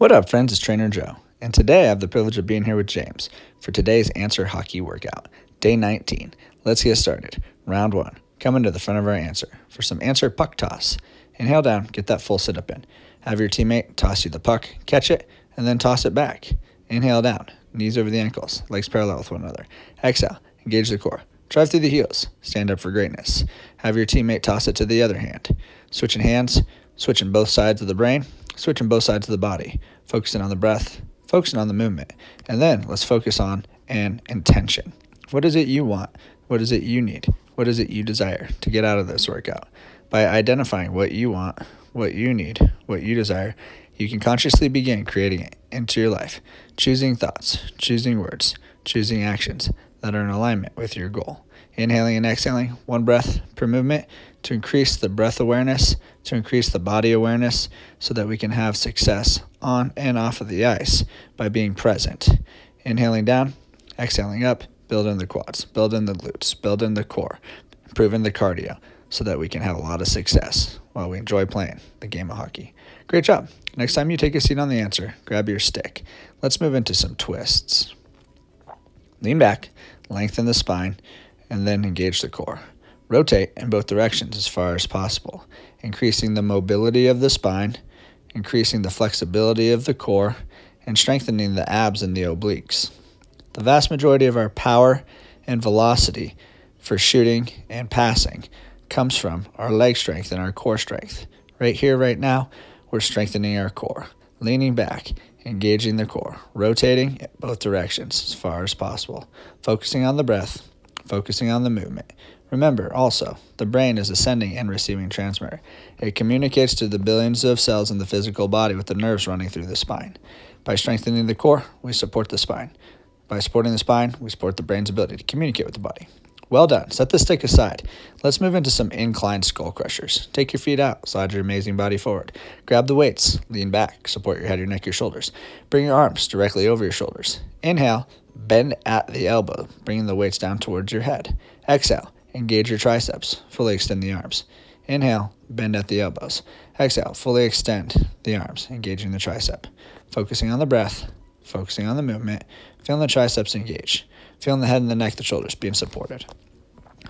What up, friends? It's Trainer Joe, and today I have the privilege of being here with James for today's answer hockey workout, day 19. Let's get started. Round one. Coming to the front of our answer for some answer puck toss. Inhale down, get that full sit up in. Have your teammate toss you the puck, catch it, and then toss it back. Inhale down, knees over the ankles, legs parallel with one another. Exhale, engage the core. Drive through the heels, stand up for greatness. Have your teammate toss it to the other hand. Switching hands, switching both sides of the brain, switching both sides of the body, focusing on the breath, focusing on the movement. And then let's focus on an intention. What is it you want? What is it you need? What is it you desire to get out of this workout? By identifying what you want, what you need, what you desire, you can consciously begin creating it into your life, choosing thoughts, choosing words, choosing actions that are in alignment with your goal. Inhaling and exhaling, one breath per movement to increase the breath awareness, to increase the body awareness, so that we can have success on and off of the ice by being present. Inhaling down, exhaling up, building the quads, building the glutes, building the core, improving the cardio, so that we can have a lot of success while we enjoy playing the game of hockey. Great job. Next time you take a seat on the answer, grab your stick. Let's move into some twists. Lean back, lengthen the spine, and then engage the core. Rotate in both directions as far as possible, increasing the mobility of the spine, increasing the flexibility of the core, and strengthening the abs and the obliques. The vast majority of our power and velocity for shooting and passing comes from our leg strength and our core strength. Right here, right now, we're strengthening our core, leaning back, engaging the core, rotating in both directions as far as possible, focusing on the breath, focusing on the movement. Remember, also, the brain is a sending and receiving transmitter. It communicates to the billions of cells in the physical body with the nerves running through the spine. By strengthening the core, we support the spine. By supporting the spine, we support the brain's ability to communicate with the body. Well done. Set the stick aside. Let's move into some inclined skull crushers. Take your feet out, slide your amazing body forward. Grab the weights, lean back, support your head, your neck, your shoulders. Bring your arms directly over your shoulders. Inhale, bend at the elbow, bringing the weights down towards your head. Exhale, engage your triceps, fully extend the arms. Inhale, bend at the elbows. Exhale, fully extend the arms, engaging the tricep. Focusing on the breath, focusing on the movement, feeling the triceps engage, feeling the head and the neck, the shoulders being supported.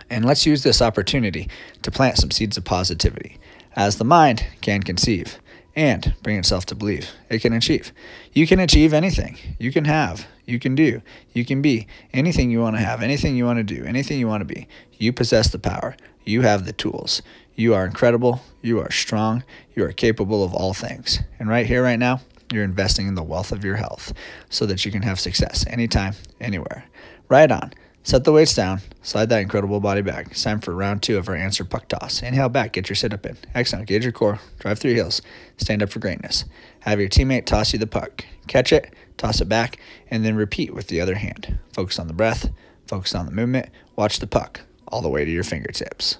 And let's use this opportunity to plant some seeds of positivity. As the mind can conceive and bring yourself to believe, it can achieve. You can achieve anything. You can have, you can do, you can be anything you want to have, anything you want to do, anything you want to be. You possess the power. You have the tools. You are incredible. You are strong. You are capable of all things. And right here, right now, you're investing in the wealth of your health so that you can have success anytime, anywhere. Right on. Set the weights down. Slide that incredible body back. It's time for round two of our answer puck toss. Inhale back. Get your sit up in. Exhale. Engage your core. Drive through heels. Stand up for greatness. Have your teammate toss you the puck. Catch it. Toss it back. And then repeat with the other hand. Focus on the breath. Focus on the movement. Watch the puck all the way to your fingertips.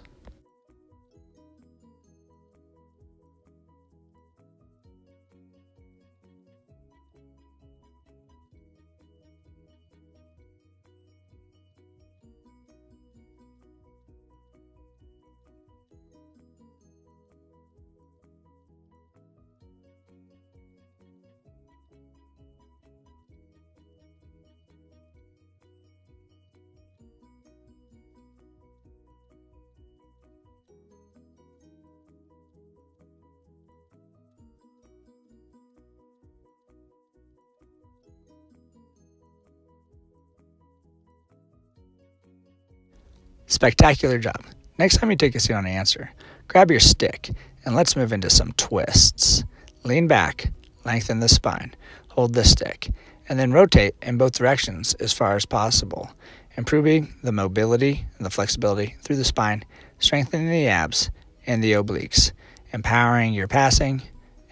Spectacular job. Next time you take a seat on an answer, grab your stick and let's move into some twists. Lean back, lengthen the spine, hold the stick, and then rotate in both directions as far as possible, improving the mobility and the flexibility through the spine, strengthening the abs and the obliques, empowering your passing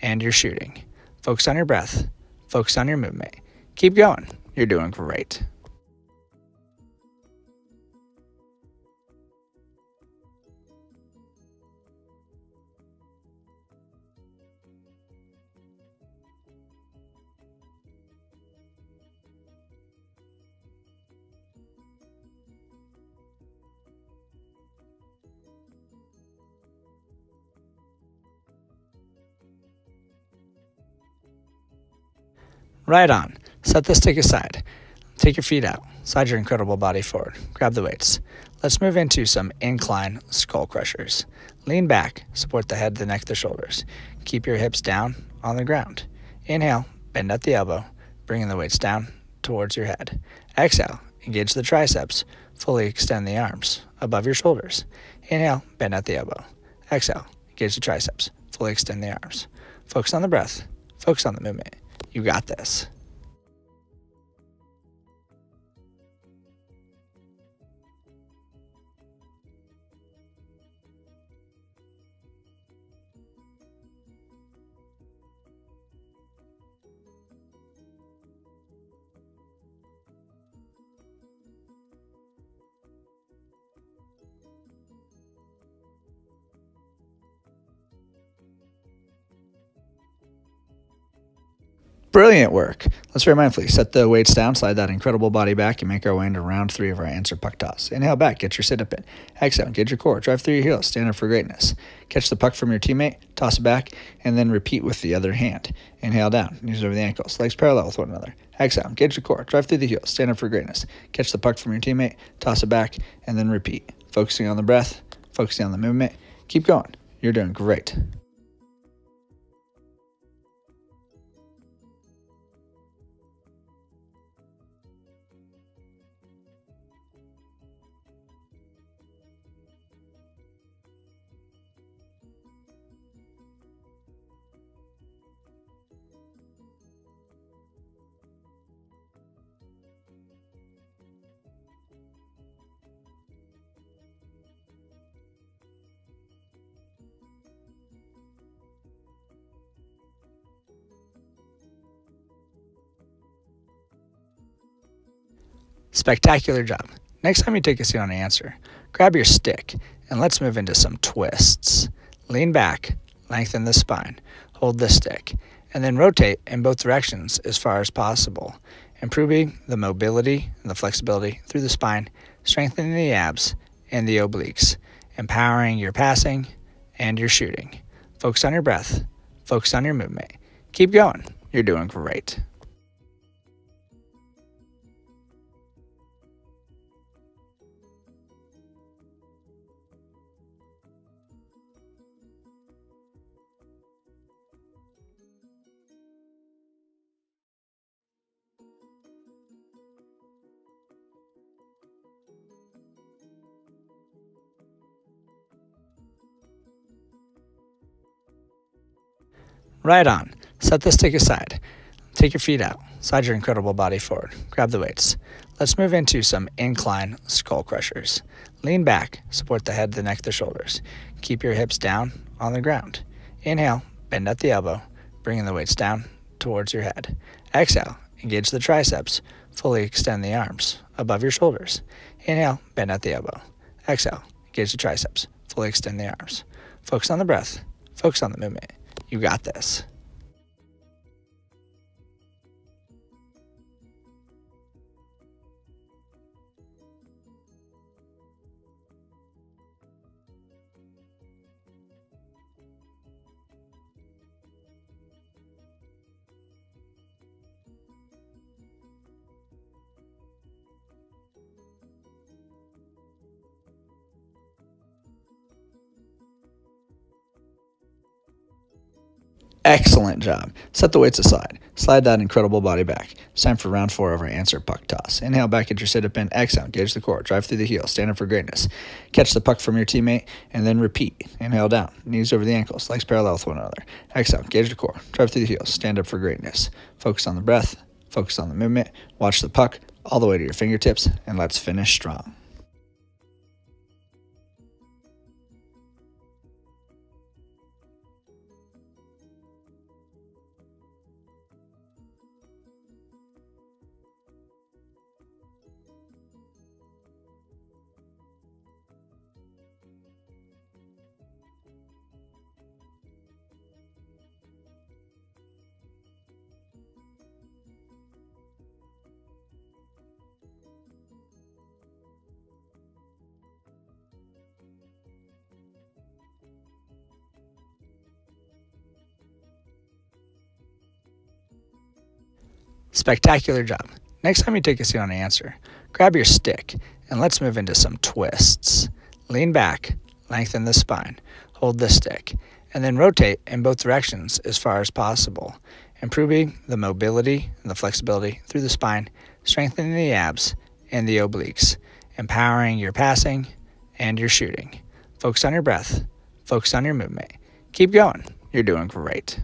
and your shooting. Focus on your breath, focus on your movement. Keep going. You're doing great. Right on. Set the stick aside. Take your feet out. Slide your incredible body forward. Grab the weights. Let's move into some incline skull crushers. Lean back, support the head, the neck, the shoulders. Keep your hips down on the ground. Inhale, bend at the elbow, bringing the weights down towards your head. Exhale, engage the triceps, fully extend the arms above your shoulders. Inhale, bend at the elbow. Exhale, engage the triceps, fully extend the arms. Focus on the breath, focus on the movement. You got this. Brilliant work. Let's very mindfully set the weights down, slide that incredible body back, and make our way into round three of our answer puck toss. Inhale back, get your sit up in. Exhale, engage your core, drive through your heels, stand up for greatness. Catch the puck from your teammate, toss it back, and then repeat with the other hand. Inhale down, knees over the ankles, legs parallel with one another. Exhale, engage your core, drive through the heels, stand up for greatness. Catch the puck from your teammate, toss it back, and then repeat. Focusing on the breath, focusing on the movement. Keep going. You're doing great. Spectacular job. Next time you take a seat on an answer, grab your stick and let's move into some twists. Lean back, lengthen the spine, hold the stick, and then rotate in both directions as far as possible, improving the mobility and the flexibility through the spine, strengthening the abs and the obliques, empowering your passing and your shooting. Focus on your breath, focus on your movement. Keep going. You're doing great. Right on. Set the stick aside. Take your feet out. Slide your incredible body forward. Grab the weights. Let's move into some incline skull crushers. Lean back, support the head, the neck, the shoulders. Keep your hips down on the ground. Inhale, bend at the elbow, bringing the weights down towards your head. Exhale, engage the triceps, fully extend the arms above your shoulders. Inhale, bend at the elbow. Exhale, engage the triceps, fully extend the arms. Focus on the breath, focus on the movement. You got this. Excellent job. Set the weights aside. Slide that incredible body back. It's time for round four of our answer puck toss. Inhale back at your sit up in. Exhale, engage the core. Drive through the heel. Stand up for greatness. Catch the puck from your teammate and then repeat. Inhale down. Knees over the ankles. Legs parallel with one another. Exhale, engage the core. Drive through the heel. Stand up for greatness. Focus on the breath. Focus on the movement. Watch the puck all the way to your fingertips. And let's finish strong. Spectacular job. Next time you take a seat on an answer, grab your stick and let's move into some twists. Lean back, lengthen the spine, hold the stick, and then rotate in both directions as far as possible, improving the mobility and the flexibility through the spine, strengthening the abs and the obliques, empowering your passing and your shooting. Focus on your breath, focus on your movement. Keep going. You're doing great.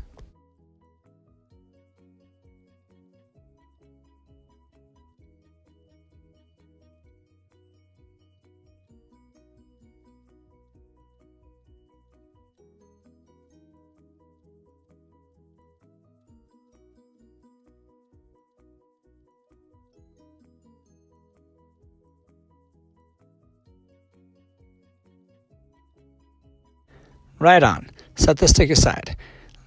Right on. Set the stick aside.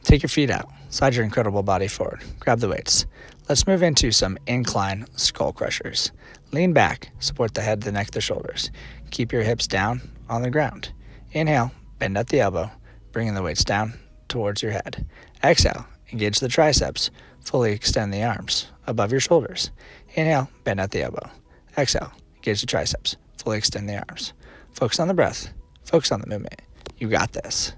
Take your feet out. Slide your incredible body forward. Grab the weights. Let's move into some incline skull crushers. Lean back, support the head, the neck, the shoulders. Keep your hips down on the ground. Inhale, bend at the elbow, bringing the weights down towards your head. Exhale, engage the triceps, fully extend the arms above your shoulders. Inhale, bend at the elbow. Exhale, engage the triceps, fully extend the arms. Focus on the breath, focus on the movement. You got this.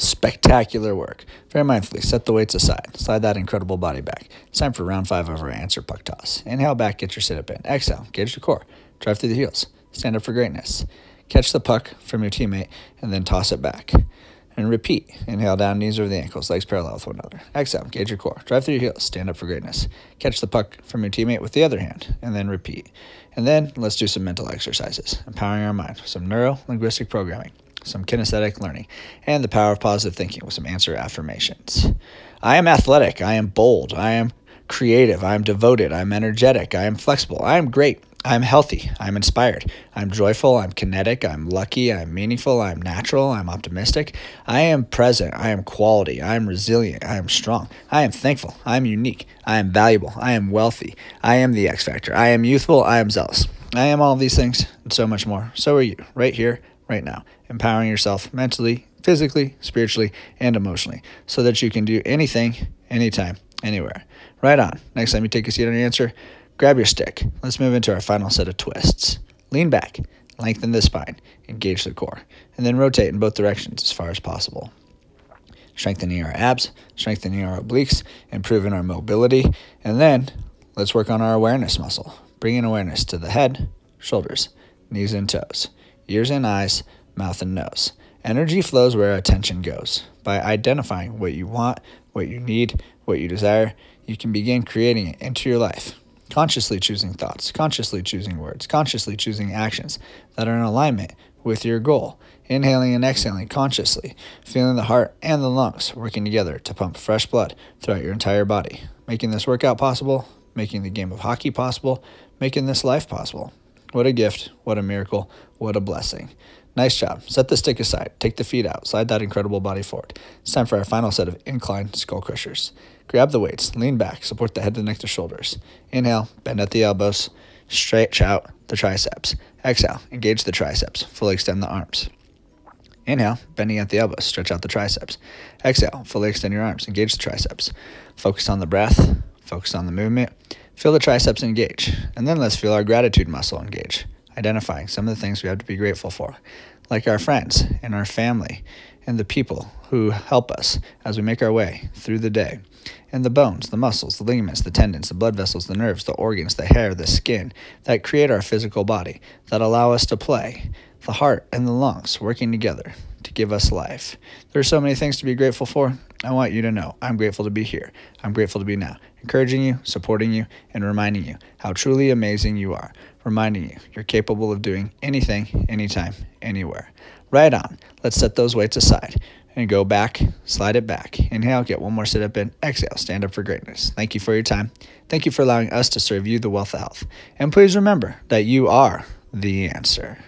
Spectacular work. Very mindfully, set the weights aside. Slide that incredible body back. It's time for round five of our answer puck toss. Inhale back, get your sit up in. Exhale, gauge the core. Drive through the heels. Stand up for greatness. Catch the puck from your teammate and then toss it back. And repeat. Inhale down, knees over the ankles, legs parallel with one another. Exhale, gauge your core. Drive through your heels. Stand up for greatness. Catch the puck from your teammate with the other hand and then repeat. And then let's do some mental exercises, empowering our mind, with some neuro linguistic programming some kinesthetic learning, and the power of positive thinking with some answer affirmations. I am athletic. I am bold. I am creative. I am devoted. I'm energetic. I am flexible. I am great. I'm healthy. I'm inspired. I'm joyful. I'm kinetic. I'm lucky. I'm meaningful. I'm natural. I'm optimistic. I am present. I am quality. I am resilient. I am strong. I am thankful. I am unique. I am valuable. I am wealthy. I am the X Factor. I am youthful. I am zealous. I am all these things and so much more. So are you, right here, right now, empowering yourself mentally, physically, spiritually, and emotionally so that you can do anything, anytime, anywhere. Right on. Next time you take a seat on your answer, grab your stick. Let's move into our final set of twists. Lean back, lengthen the spine, engage the core, and then rotate in both directions as far as possible. Strengthening our abs, strengthening our obliques, improving our mobility, and then let's work on our awareness muscle, bringing awareness to the head, shoulders, knees, and toes ears and eyes, mouth and nose. Energy flows where attention goes. By identifying what you want, what you need, what you desire, you can begin creating it into your life. Consciously choosing thoughts, consciously choosing words, consciously choosing actions that are in alignment with your goal. Inhaling and exhaling consciously, feeling the heart and the lungs working together to pump fresh blood throughout your entire body. Making this workout possible, making the game of hockey possible, making this life possible. What a gift. What a miracle. What a blessing. Nice job. Set the stick aside. Take the feet out. Slide that incredible body forward. It's time for our final set of incline skull crushers. Grab the weights. Lean back. Support the head, the neck, the shoulders. Inhale. Bend at the elbows. Stretch out the triceps. Exhale. Engage the triceps. Fully extend the arms. Inhale, bending at the elbows, stretch out the triceps. Exhale, fully extend your arms, engage the triceps. Focus on the breath, focus on the movement. Feel the triceps engage, and then let's feel our gratitude muscle engage, identifying some of the things we have to be grateful for, like our friends and our family and the people who help us as we make our way through the day, and the bones, the muscles, the ligaments, the tendons, the blood vessels, the nerves, the organs, the hair, the skin that create our physical body, that allow us to play, the heart and the lungs working together to give us life. There are so many things to be grateful for. I want you to know I'm grateful to be here. I'm grateful to be now, encouraging you, supporting you, and reminding you how truly amazing you are. Reminding you you're capable of doing anything, anytime, anywhere. Right on. Let's set those weights aside and go back, slide it back. Inhale, get one more sit up in. Exhale, stand up for greatness. Thank you for your time. Thank you for allowing us to serve you the wealth of health. And please remember that you are the answer.